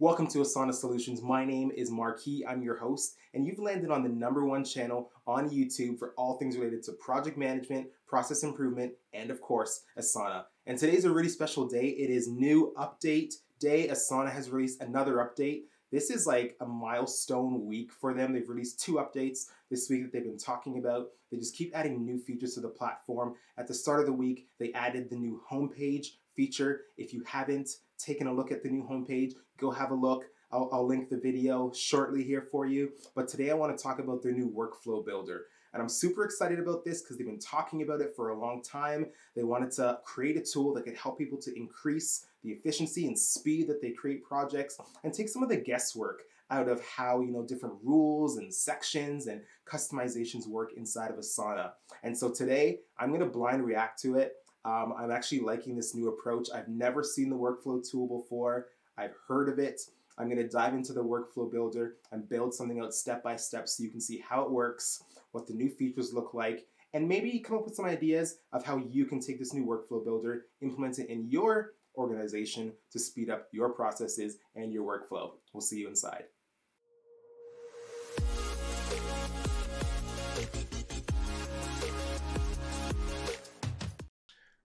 Welcome to Asana Solutions. My name is Marquis. I'm your host, and you've landed on the number one channel on YouTube for all things related to project management, process improvement, and of course, Asana. And today's a really special day. It is new update day. Asana has released another update. This is like a milestone week for them. They've released two updates this week that they've been talking about. They just keep adding new features to the platform. At the start of the week, they added the new homepage feature. If you haven't taken a look at the new homepage, go have a look. I'll, I'll, link the video shortly here for you. But today I want to talk about their new workflow builder. And I'm super excited about this because they've been talking about it for a long time. They wanted to create a tool that could help people to increase the efficiency and speed that they create projects and take some of the guesswork out of how you know different rules and sections and customizations work inside of Asana. And so today I'm going to blind react to it. Um, I'm actually liking this new approach. I've never seen the workflow tool before. I've heard of it. I'm going to dive into the workflow builder and build something out step by step so you can see how it works, what the new features look like, and maybe come up with some ideas of how you can take this new workflow builder, implement it in your organization to speed up your processes and your workflow. We'll see you inside.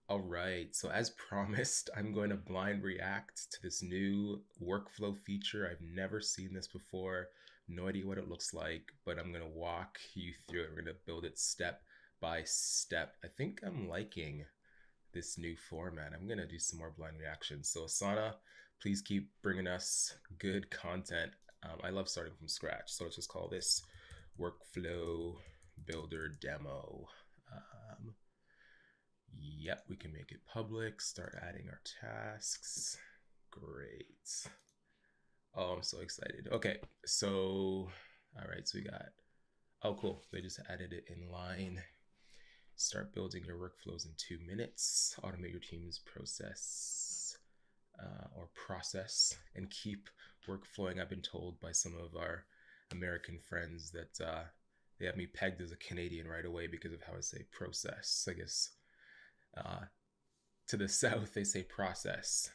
All right, so as promised, I'm going to blind react to this new workflow feature. I've never seen this before, no idea what it looks like, but I'm going to walk you through it. We're going to build it step by step. I think I'm liking this new format. I'm going to do some more blind reactions. So Asana, please keep bringing us good content. Um, I love starting from scratch. So let's just call this workflow builder demo. Um, Yep, we can make it public, start adding our tasks. Great. Oh, I'm so excited. Okay, so, all right, so we got, oh, cool. They just added it in line. Start building your workflows in two minutes. Automate your team's process uh, or process and keep work flowing. I've been told by some of our American friends that uh, they have me pegged as a Canadian right away because of how I say process. I guess uh, to the south, they say process.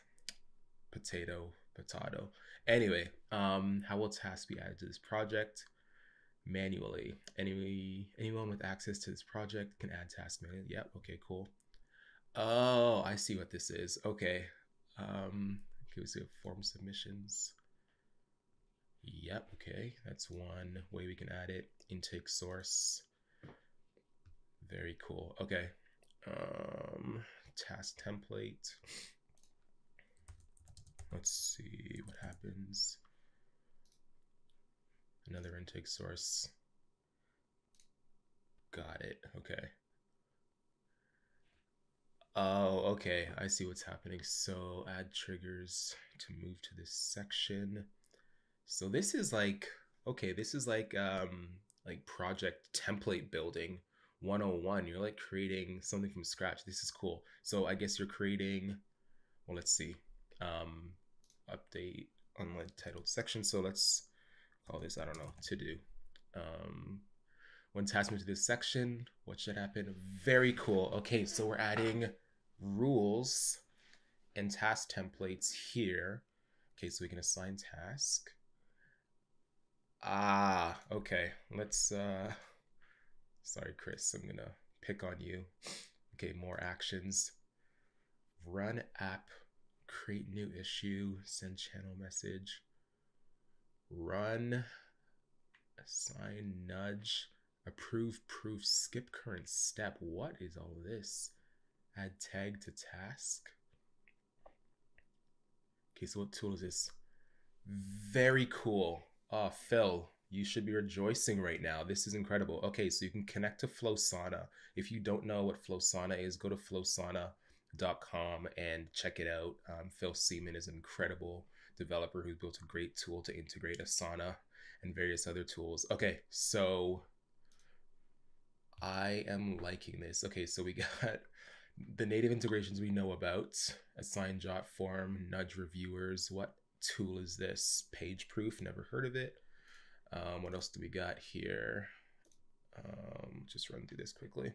Potato, potato. Anyway, um, how will tasks be added to this project? Manually. Any anyone with access to this project can add tasks manually. Yep. Okay. Cool. Oh, I see what this is. Okay. Um, okay, we see form submissions. Yep. Okay, that's one way we can add it. Intake source. Very cool. Okay um, task template. Let's see what happens. Another intake source. Got it. Okay. Oh, okay. I see what's happening. So add triggers to move to this section. So this is like, okay, this is like, um, like project template building 101 you're like creating something from scratch this is cool. So i guess you're creating well let's see um update on the titled section. So let's call this i don't know to do. Um when task to this section what should happen? Very cool. Okay so we're adding rules and task templates here. Okay so we can assign task. Ah okay let's uh Sorry, Chris, I'm gonna pick on you. Okay, more actions. Run app, create new issue, send channel message. Run, assign nudge, approve proof, skip current step. What is all this? Add tag to task. Okay, so what tool is this? Very cool. Oh, Phil, you should be rejoicing right now. This is incredible. Okay, so you can connect to Flowsana. If you don't know what Flowsana is, go to flowsana.com and check it out. Um, Phil Seeman is an incredible developer who's built a great tool to integrate Asana and various other tools. Okay, so I am liking this. Okay, so we got the native integrations we know about, assign Jotform, nudge reviewers. What tool is this? PageProof, never heard of it. Um, what else do we got here? Um, just run through this quickly.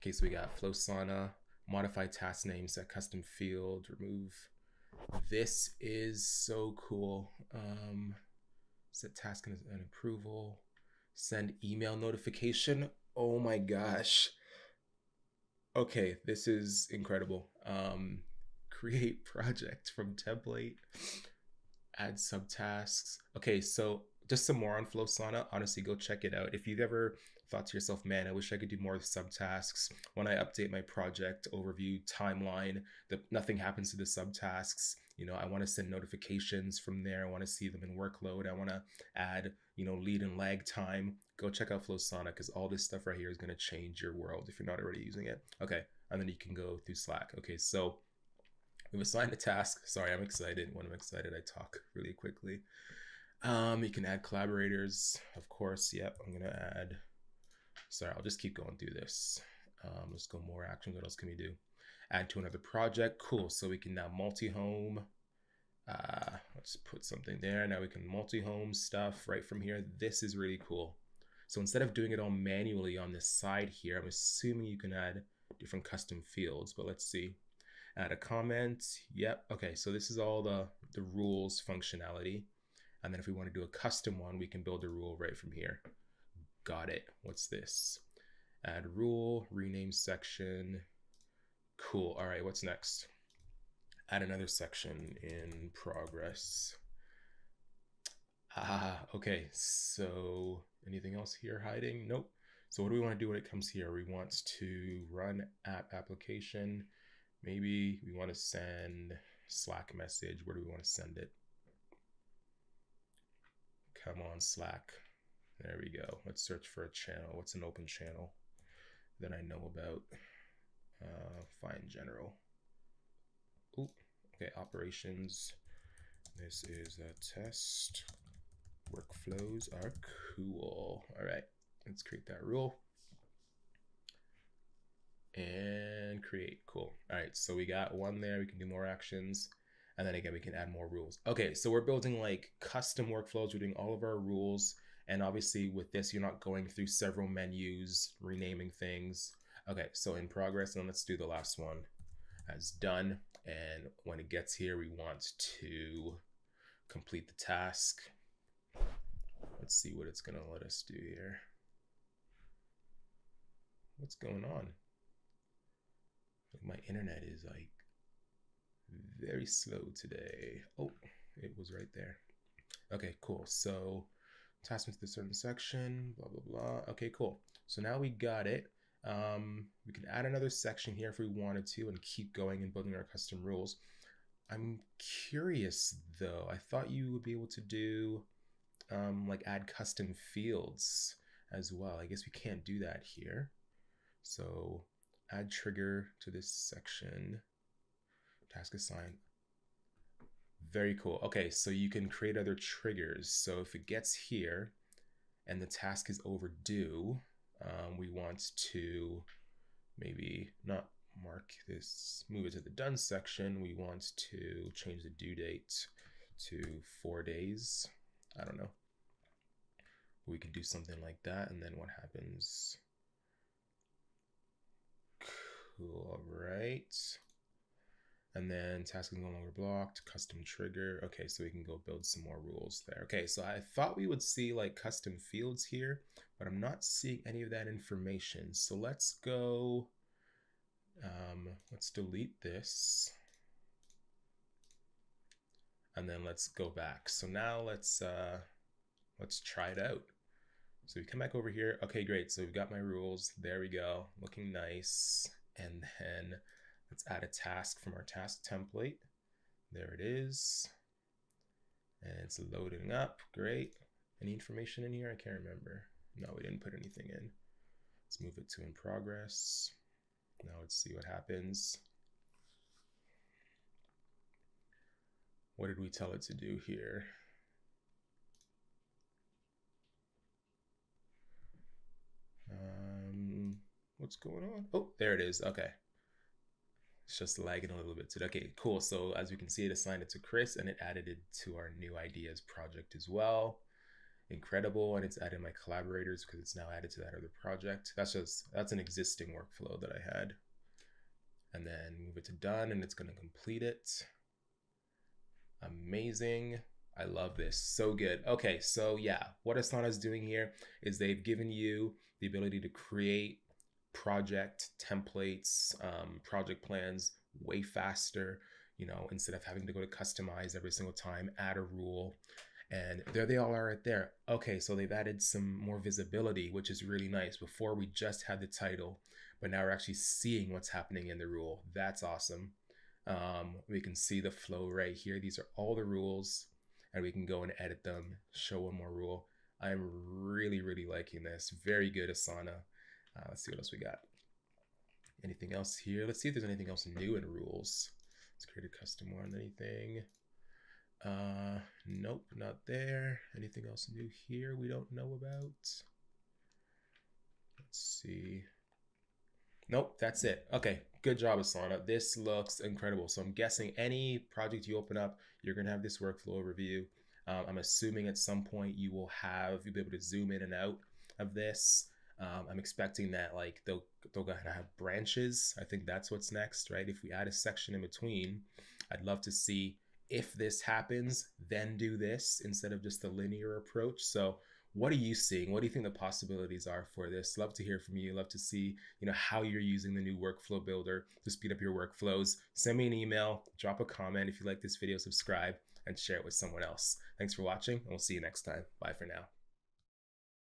Okay, so we got Flowsana, modify task name, set custom field, remove This is so cool. Um, set task and approval. Send email notification. Oh my gosh. Okay, this is incredible. Um, create project from template, add subtasks. Okay, so just some more on Flowsana. Honestly, go check it out. If you've ever thought to yourself, man, I wish I could do more subtasks. When I update my project overview timeline, that nothing happens to the subtasks. You know, I want to send notifications from there. I want to see them in workload. I want to add, you know, lead and lag time. Go check out Flowsana because all this stuff right here is going to change your world if you're not already using it. Okay, and then you can go through Slack. Okay, so we've assigned a task. Sorry, I'm excited. When I'm excited, I talk really quickly. Um, you can add collaborators, of course. Yep, I'm gonna add. Sorry, I'll just keep going through this. Um, let's go more action. What else can we do? Add to another project. Cool. So we can now multi-home. Uh, let's put something there. Now we can multi-home stuff right from here. This is really cool. So instead of doing it all manually on this side here, I'm assuming you can add different custom fields, but let's see. Add a comment. Yep. Okay. So this is all the, the rules functionality. And then if we want to do a custom one, we can build a rule right from here. Got it. What's this? Add rule, rename section. Cool. All right, what's next? Add another section in progress. Ah, okay. So anything else here hiding? Nope. So what do we want to do when it comes here? We want to run app application. Maybe we want to send Slack message. Where do we want to send it? Come on, Slack. There we go. Let's search for a channel. What's an open channel that I know about? Uh, find general. Ooh, okay, operations. This is a test. Workflows are cool. All right, let's create that rule. And create, cool. All right, so we got one there. We can do more actions. And then again, we can add more rules. Okay, so we're building like custom workflows. We're doing all of our rules. And obviously with this, you're not going through several menus, renaming things. Okay, so in progress, and let's do the last one as done. And when it gets here, we want to complete the task. Let's see what it's gonna let us do here. What's going on? My internet is like very slow today. Oh, it was right there. Okay, cool. So attachments to a certain section, blah, blah, blah. Okay, cool. So now we got it. Um, we can add another section here if we wanted to and keep going and building our custom rules. I'm curious though, I thought you would be able to do um, like add custom fields as well. I guess we can't do that here. So add trigger to this section task assigned. Very cool. Okay, so you can create other triggers. So if it gets here and the task is overdue, um, we want to maybe not mark this, move it to the done section. We want to change the due date to four days. I don't know. We could do something like that. And then what happens? Cool. All right. And then task is no longer blocked, custom trigger. Okay, so we can go build some more rules there. Okay, so I thought we would see like custom fields here, but I'm not seeing any of that information. So let's go, um, let's delete this. And then let's go back. So now let's, uh, let's try it out. So we come back over here. Okay, great. So we've got my rules. There we go. Looking nice. And then Let's add a task from our task template. There it is. And it's loading up. Great. Any information in here? I can't remember. No, we didn't put anything in. Let's move it to in progress. Now let's see what happens. What did we tell it to do here? Um, what's going on? Oh, there it is. Okay. It's just lagging a little bit today. Okay, cool. So as we can see, it assigned it to Chris and it added it to our new ideas project as well. Incredible. And it's added my collaborators because it's now added to that other project. That's just, that's an existing workflow that I had. And then move it to done and it's going to complete it. Amazing. I love this. So good. Okay, so yeah, what Asana is doing here is they've given you the ability to create project templates, um, project plans way faster, you know, instead of having to go to customize every single time, add a rule. And there they all are right there. Okay, so they've added some more visibility, which is really nice. Before we just had the title, but now we're actually seeing what's happening in the rule. That's awesome. Um, we can see the flow right here. These are all the rules and we can go and edit them, show one more rule. I'm really, really liking this. Very good, Asana. Uh, let's see what else we got. Anything else here? Let's see if there's anything else new in rules. Let's create a custom one. Anything? Uh, nope, not there. Anything else new here we don't know about? Let's see. Nope, that's it. Okay, good job, Asana. This looks incredible. So I'm guessing any project you open up, you're gonna have this workflow overview. Um, I'm assuming at some point you will have, you'll be able to zoom in and out of this. Um, I'm expecting that like they'll they're gonna have branches. I think that's what's next, right? If we add a section in between, I'd love to see if this happens, then do this instead of just a linear approach. So what are you seeing? What do you think the possibilities are for this? Love to hear from you. Love to see, you know, how you're using the new workflow builder to speed up your workflows. Send me an email, drop a comment if you like this video, subscribe, and share it with someone else. Thanks for watching, and we'll see you next time. Bye for now.